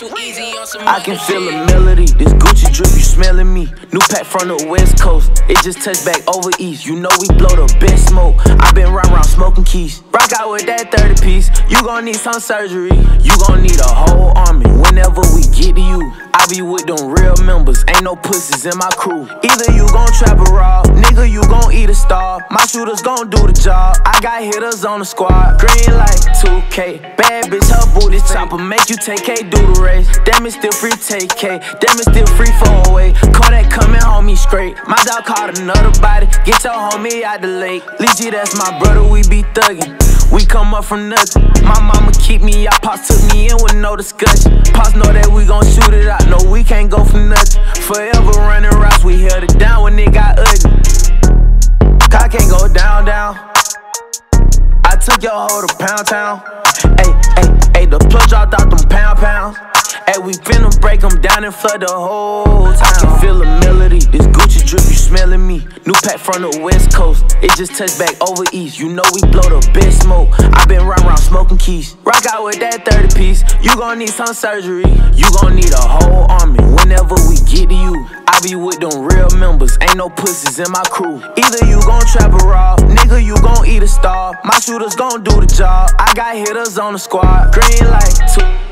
Uh, I can feel a melody. This Gucci drip, you smelling me. New pack from the West Coast. It just touched back over East. You know we blow the best smoke. I been round round smoking keys. Rock out with that 30 piece. You gon' need some surgery. You gon' need a whole army whenever we get to you. I be with them real members. Ain't no pussies in my crew. Either you gon' trap or raw. Nigga, you gon' eat a star. My shooters gon' do the job. I got hitters on the squad. Green light, 2K. Bad bitch, her booty chopper. Make you take K, do the race. Damn it, still free, take K. Damn it, still free for away. Call that coming home, me straight. My dog caught another body. Get your homie out the lake. Leezy, that's my brother, we be thuggin'. We come up from nothing. My mama keep me out, Pops took me in with no discussion. Pops know that we gon' shoot it out, no, we can't go for nothing. Forever running routes, we held it down when it got ugly. I can't go down, down. I took your hoe to Pound Town. Ayy, the plug dropped out them pound pounds. Ayy, we finna break them down and flood the whole town. I can feel the melody, this Gucci drip, you smelling me. New pack from the West Coast, it just touched back over East. You know we blow the best smoke. I been round round smoking keys. Rock out with that 30 piece. You gon' need some surgery. You gon' need a whole army whenever we get to you. I be with them real members, ain't no pussies in my crew. Either you gon' trap or raw, nigga, My shooters gon' do the job. I got hitters on the squad. Green light, two.